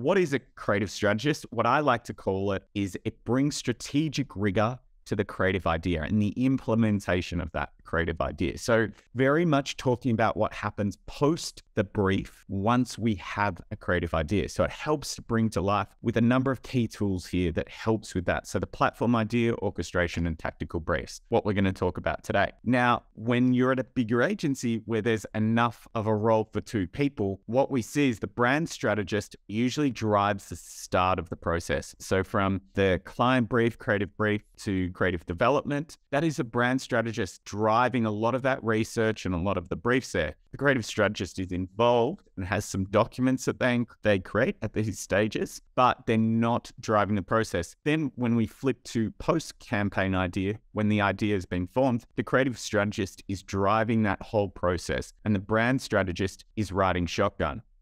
what is a creative strategist? What I like to call it is it brings strategic rigor to the creative idea and the implementation of that creative idea. So, very much talking about what happens post the brief once we have a creative idea. So, it helps to bring to life with a number of key tools here that helps with that. So, the platform idea, orchestration, and tactical briefs, what we're going to talk about today. Now, when you're at a bigger agency where there's enough of a role for two people, what we see is the brand strategist usually drives the start of the process. So, from the client brief, creative brief to creative development, that is a brand strategist driving a lot of that research and a lot of the briefs there. The creative strategist is involved and has some documents that they, they create at these stages, but they're not driving the process. Then, when we flip to post campaign idea, when the idea has been formed, the creative strategist is driving that whole process, and the brand strategist is riding shotgun.